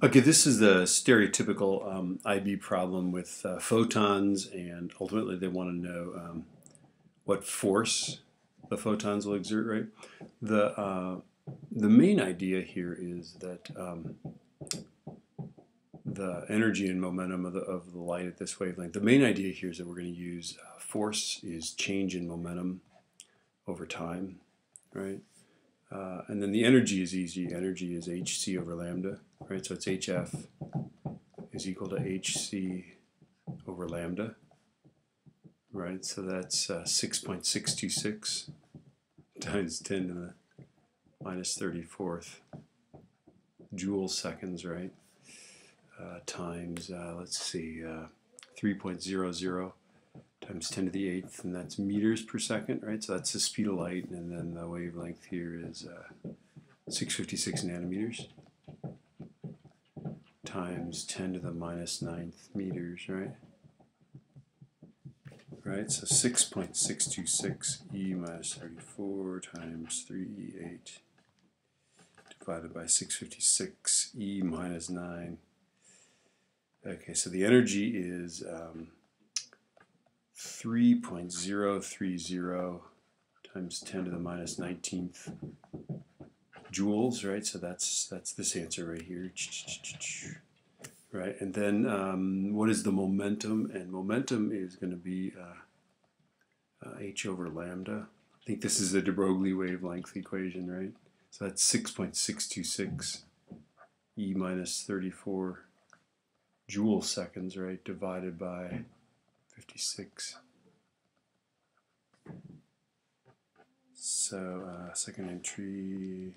Okay, this is the stereotypical um, IB problem with uh, photons, and ultimately they want to know um, what force the photons will exert, right? The, uh, the main idea here is that um, the energy and momentum of the, of the light at this wavelength, the main idea here is that we're going to use uh, force is change in momentum over time, right? Uh, and then the energy is easy. Energy is hc over lambda, right? So it's hf is equal to hc over lambda, right? So that's uh, 6.626 times 10 to the minus 34th joule seconds, right? Uh, times, uh, let's see, uh, 3.00 times 10 to the 8th, and that's meters per second, right? So that's the speed of light, and then the wavelength here is uh, 656 nanometers times 10 to the minus ninth meters, right? Right, so 6.626 e minus 34 times 3e8 divided by 656 e minus 9. Okay, so the energy is um, 3.030 times 10 to the minus 19th joules, right? So that's that's this answer right here, right? And then um, what is the momentum? And momentum is going to be uh, uh, h over lambda. I think this is the de Broglie wavelength equation, right? So that's 6.626 e minus 34 joule seconds, right, divided by 56. So uh, second entry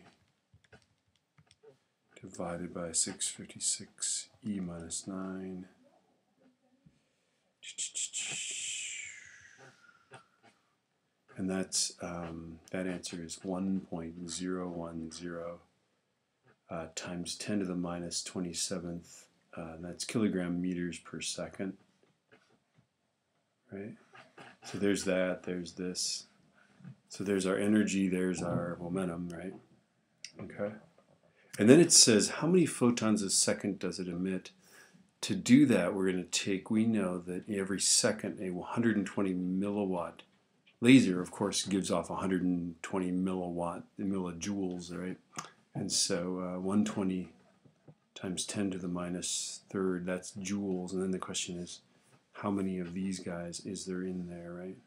divided by 656 e minus 9. And that's um, that answer is 1.010 uh, times 10 to the minus 27th. Uh, that's kilogram meters per second right? So there's that, there's this. So there's our energy, there's our momentum, right? Okay. And then it says how many photons a second does it emit? To do that, we're going to take, we know that every second a 120 milliwatt laser, of course, gives off 120 milliwatt, millijoules, right? And so uh, 120 times 10 to the minus third, that's joules. And then the question is, how many of these guys is there in there, right?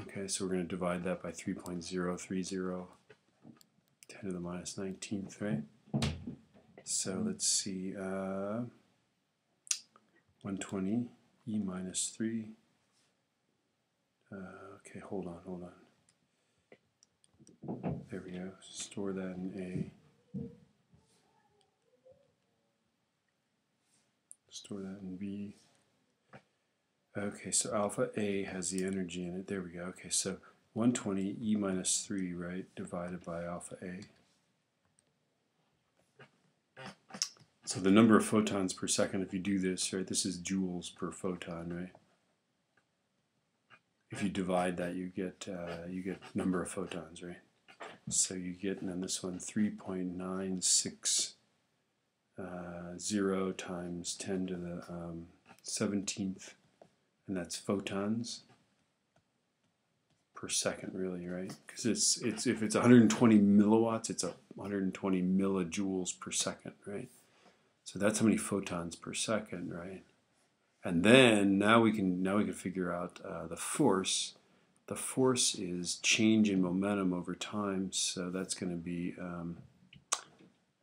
Okay, so we're going to divide that by 3.030, 10 to the minus 19th, right? So let's see, uh, 120, e minus 3. Uh, okay, hold on, hold on. There we go. Store that in A. Store that in B. Okay, so alpha A has the energy in it. There we go. Okay, so 120 E minus 3, right, divided by alpha A. So the number of photons per second, if you do this, right, this is joules per photon, right? If you divide that, you get uh, you get number of photons, right? So you get, and then this one, 3.960 uh, times 10 to the um, 17th and that's photons per second really right? Because it's it's if it's 120 milliwatts it's a 120 millijoules per second right? So that's how many photons per second right? And then now we can now we can figure out uh, the force. The force is change in momentum over time so that's going to be um,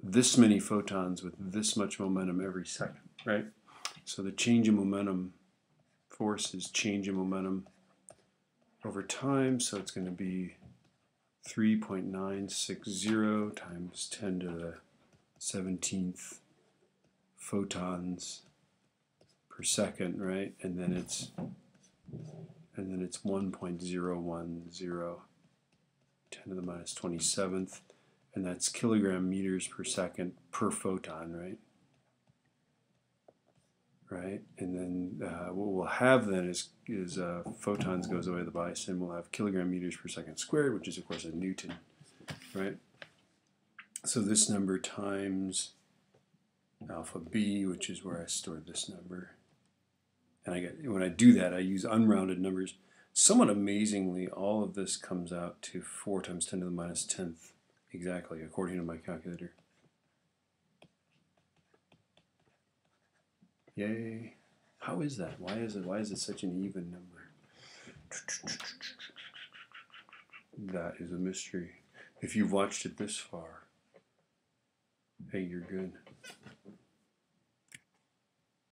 this many photons with this much momentum every second right? So the change in momentum force is change in momentum over time, so it's going to be 3.960 times 10 to the 17th photons per second, right? And then it's and then it's 1.010 10 to the minus 27th, and that's kilogram meters per second per photon, right? Right? And then uh, what we'll have then is, is uh, photons goes away the bias, and we'll have kilogram meters per second squared, which is of course a Newton, right? So this number times alpha b, which is where I stored this number. And I get when I do that, I use unrounded numbers. Somewhat amazingly, all of this comes out to 4 times 10 to the minus 10th, exactly, according to my calculator. Yay. How is that? Why is it why is it such an even number? That is a mystery. If you've watched it this far, hey, you're good.